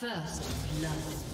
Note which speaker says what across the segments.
Speaker 1: First blood.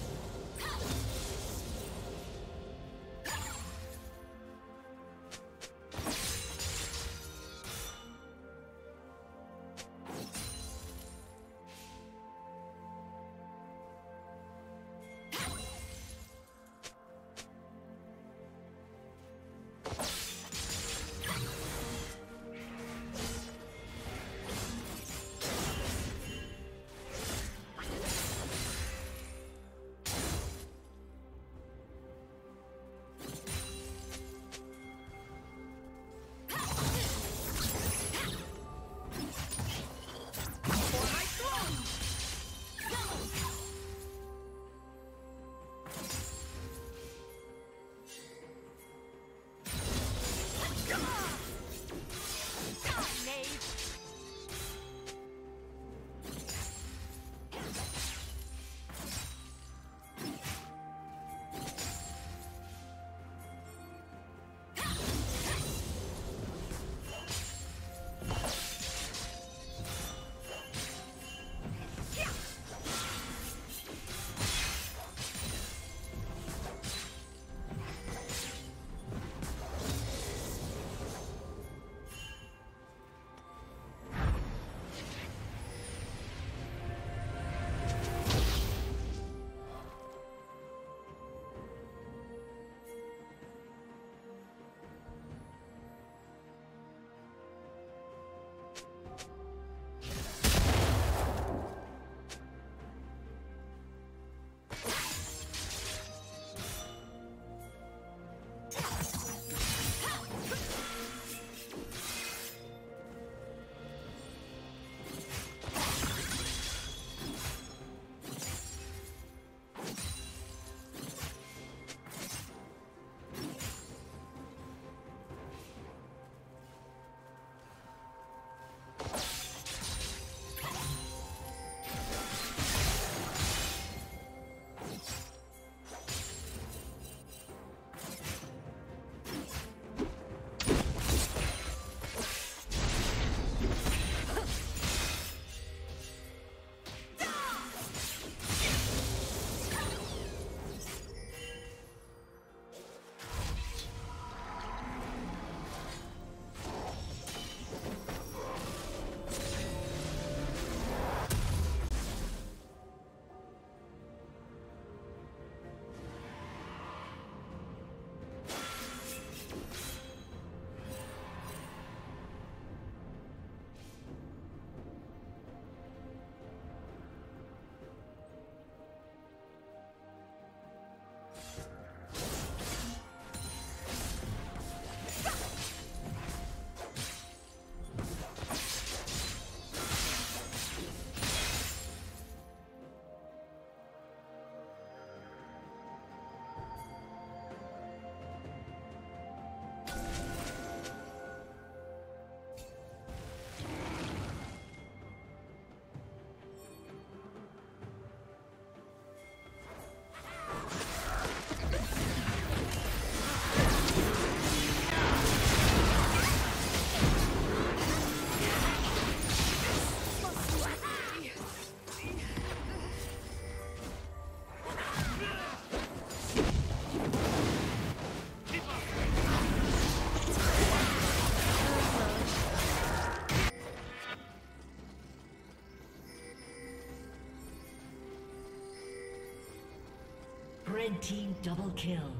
Speaker 1: Double kill.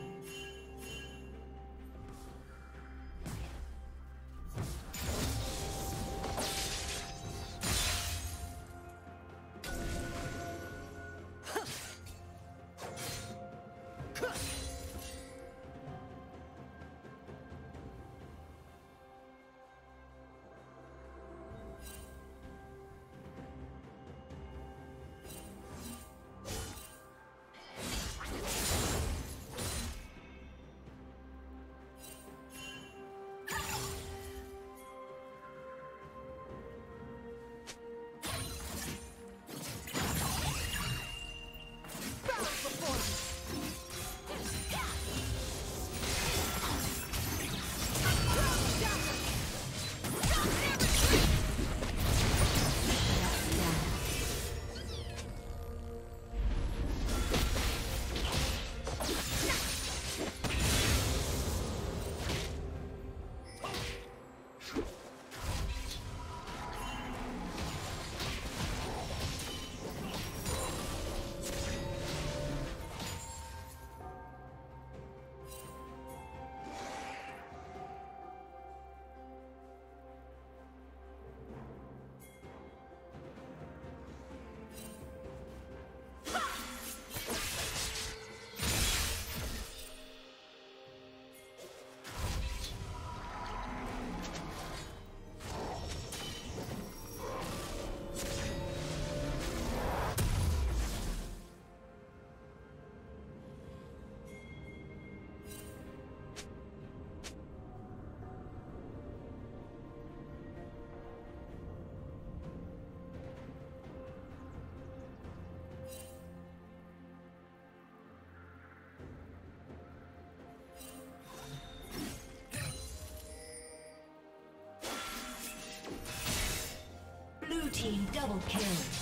Speaker 1: Team double kill.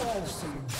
Speaker 2: Satan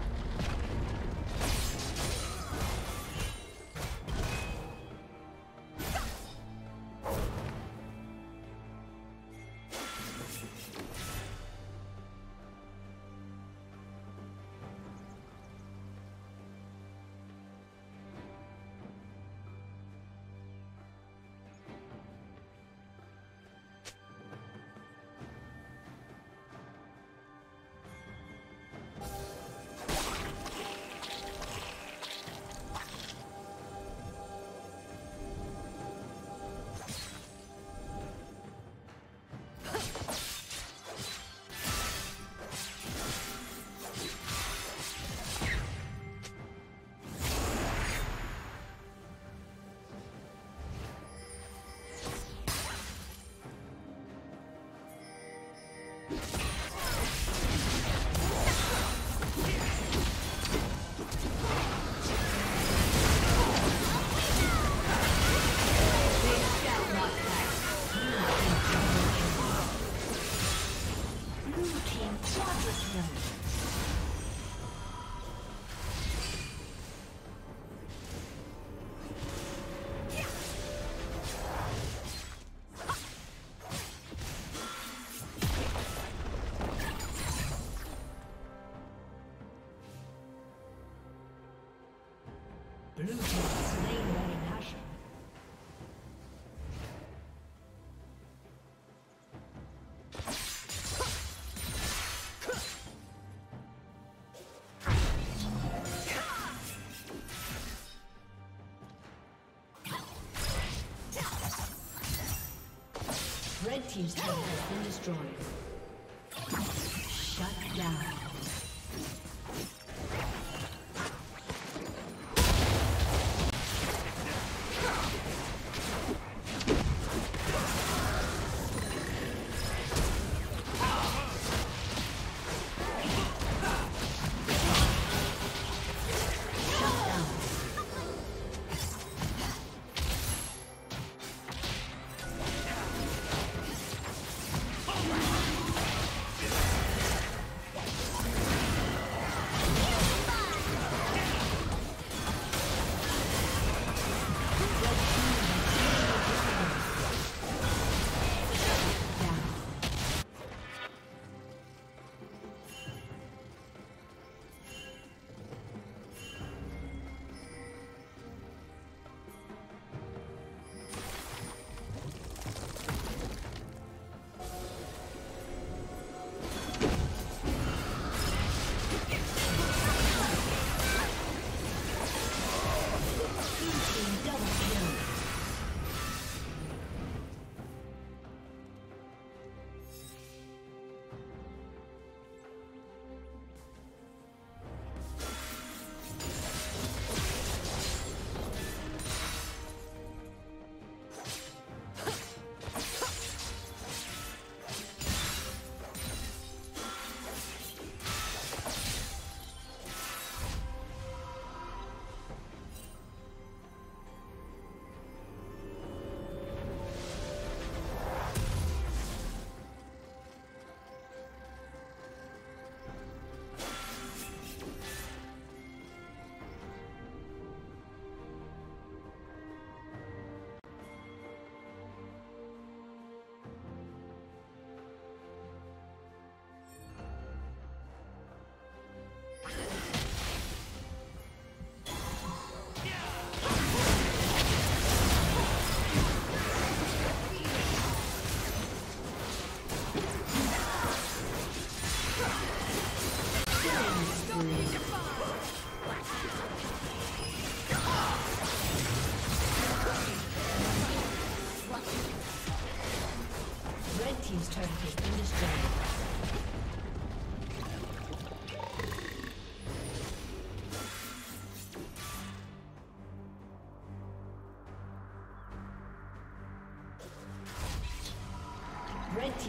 Speaker 1: Blue team. Red Team's turret has been destroyed.